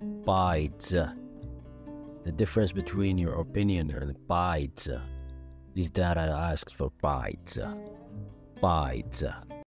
bites. The difference between your opinion and bites is that I asked for bites. Bites.